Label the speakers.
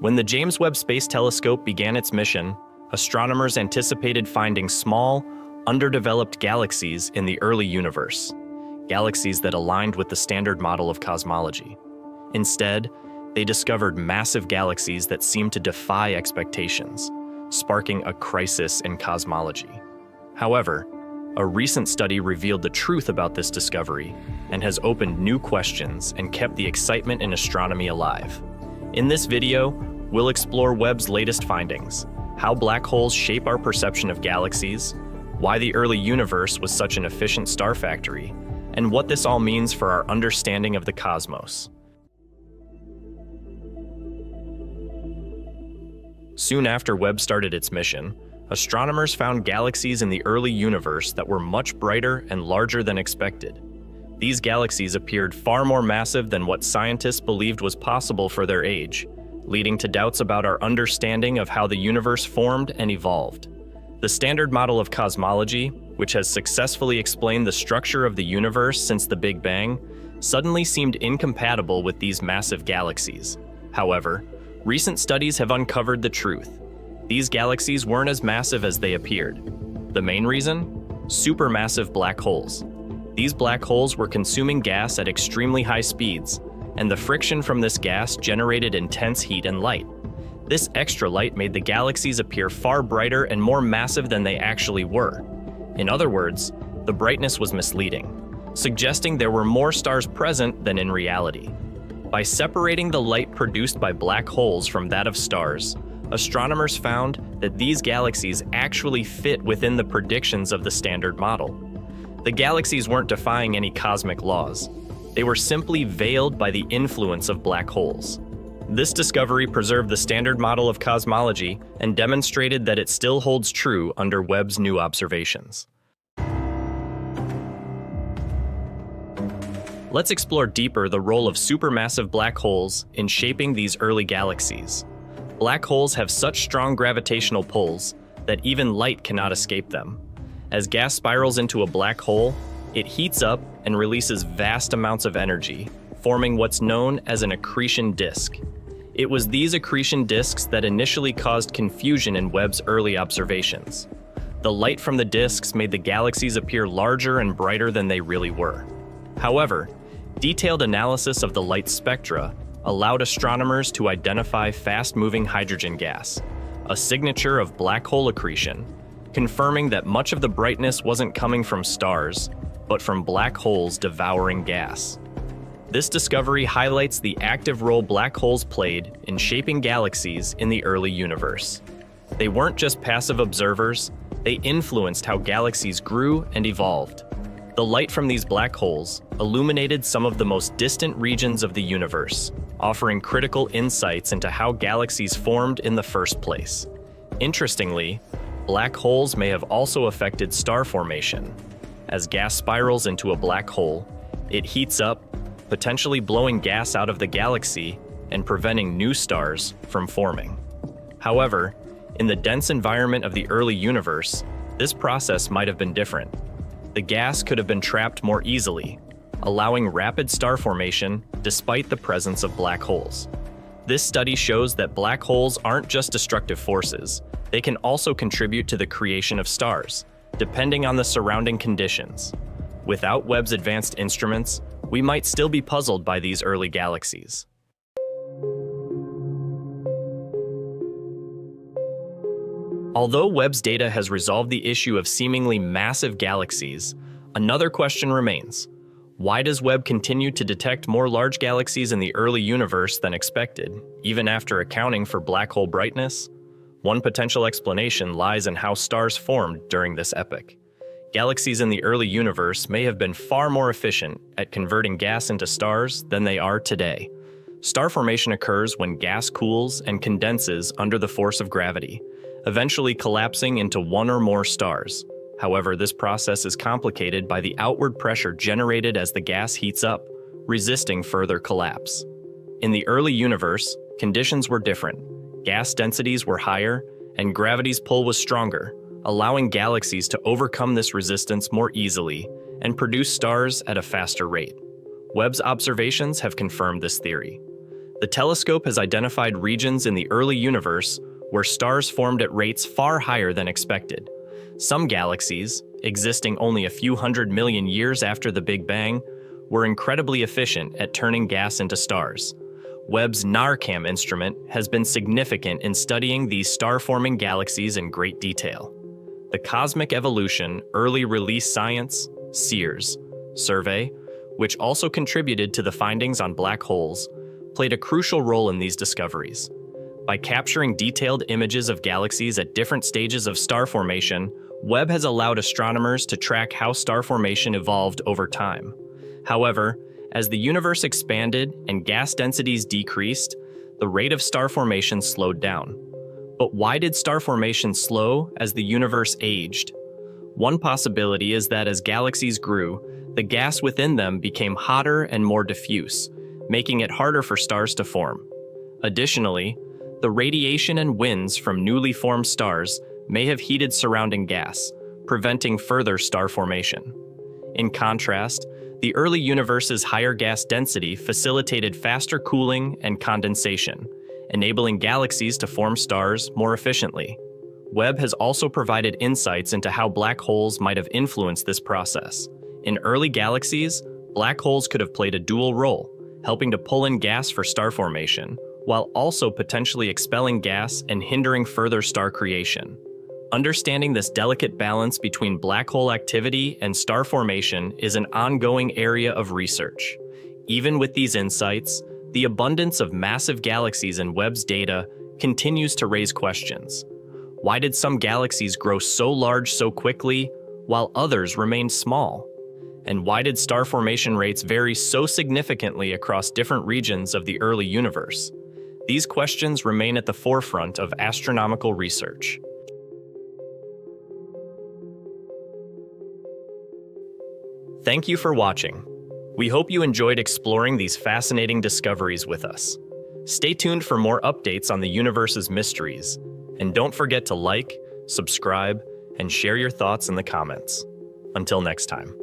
Speaker 1: When the James Webb Space Telescope began its mission, astronomers anticipated finding small, underdeveloped galaxies in the early universe, galaxies that aligned with the standard model of cosmology. Instead, they discovered massive galaxies that seemed to defy expectations, sparking a crisis in cosmology. However, a recent study revealed the truth about this discovery and has opened new questions and kept the excitement in astronomy alive. In this video, we'll explore Webb's latest findings, how black holes shape our perception of galaxies, why the early universe was such an efficient star factory, and what this all means for our understanding of the cosmos. Soon after Webb started its mission, astronomers found galaxies in the early universe that were much brighter and larger than expected. These galaxies appeared far more massive than what scientists believed was possible for their age, leading to doubts about our understanding of how the universe formed and evolved. The standard model of cosmology, which has successfully explained the structure of the universe since the Big Bang, suddenly seemed incompatible with these massive galaxies. However, Recent studies have uncovered the truth. These galaxies weren't as massive as they appeared. The main reason? Supermassive black holes. These black holes were consuming gas at extremely high speeds, and the friction from this gas generated intense heat and light. This extra light made the galaxies appear far brighter and more massive than they actually were. In other words, the brightness was misleading, suggesting there were more stars present than in reality. By separating the light produced by black holes from that of stars, astronomers found that these galaxies actually fit within the predictions of the Standard Model. The galaxies weren't defying any cosmic laws. They were simply veiled by the influence of black holes. This discovery preserved the Standard Model of cosmology and demonstrated that it still holds true under Webb's new observations. Let's explore deeper the role of supermassive black holes in shaping these early galaxies. Black holes have such strong gravitational pulls that even light cannot escape them. As gas spirals into a black hole, it heats up and releases vast amounts of energy, forming what's known as an accretion disk. It was these accretion disks that initially caused confusion in Webb's early observations. The light from the disks made the galaxies appear larger and brighter than they really were. However, Detailed analysis of the light spectra allowed astronomers to identify fast-moving hydrogen gas, a signature of black hole accretion, confirming that much of the brightness wasn't coming from stars, but from black holes devouring gas. This discovery highlights the active role black holes played in shaping galaxies in the early universe. They weren't just passive observers, they influenced how galaxies grew and evolved. The light from these black holes illuminated some of the most distant regions of the universe, offering critical insights into how galaxies formed in the first place. Interestingly, black holes may have also affected star formation. As gas spirals into a black hole, it heats up, potentially blowing gas out of the galaxy and preventing new stars from forming. However, in the dense environment of the early universe, this process might have been different the gas could have been trapped more easily, allowing rapid star formation despite the presence of black holes. This study shows that black holes aren't just destructive forces, they can also contribute to the creation of stars, depending on the surrounding conditions. Without Webb's advanced instruments, we might still be puzzled by these early galaxies. Although Webb's data has resolved the issue of seemingly massive galaxies, another question remains. Why does Webb continue to detect more large galaxies in the early universe than expected, even after accounting for black hole brightness? One potential explanation lies in how stars formed during this epoch. Galaxies in the early universe may have been far more efficient at converting gas into stars than they are today. Star formation occurs when gas cools and condenses under the force of gravity, eventually collapsing into one or more stars. However, this process is complicated by the outward pressure generated as the gas heats up, resisting further collapse. In the early universe, conditions were different. Gas densities were higher, and gravity's pull was stronger, allowing galaxies to overcome this resistance more easily and produce stars at a faster rate. Webb's observations have confirmed this theory. The telescope has identified regions in the early universe where stars formed at rates far higher than expected. Some galaxies, existing only a few hundred million years after the Big Bang, were incredibly efficient at turning gas into stars. Webb's NIRCam instrument has been significant in studying these star-forming galaxies in great detail. The Cosmic Evolution Early Release Science, CEERS, survey, which also contributed to the findings on black holes, played a crucial role in these discoveries. By capturing detailed images of galaxies at different stages of star formation, Webb has allowed astronomers to track how star formation evolved over time. However, as the universe expanded and gas densities decreased, the rate of star formation slowed down. But why did star formation slow as the universe aged? One possibility is that as galaxies grew, the gas within them became hotter and more diffuse, making it harder for stars to form. Additionally, the radiation and winds from newly formed stars may have heated surrounding gas, preventing further star formation. In contrast, the early universe's higher gas density facilitated faster cooling and condensation, enabling galaxies to form stars more efficiently. Webb has also provided insights into how black holes might have influenced this process. In early galaxies, black holes could have played a dual role, helping to pull in gas for star formation, while also potentially expelling gas and hindering further star creation. Understanding this delicate balance between black hole activity and star formation is an ongoing area of research. Even with these insights, the abundance of massive galaxies in Webb's data continues to raise questions. Why did some galaxies grow so large so quickly, while others remained small? And why did star formation rates vary so significantly across different regions of the early universe? These questions remain at the forefront of astronomical research. Thank you for watching. We hope you enjoyed exploring these fascinating discoveries with us. Stay tuned for more updates on the universe's mysteries, and don't forget to like, subscribe, and share your thoughts in the comments. Until next time.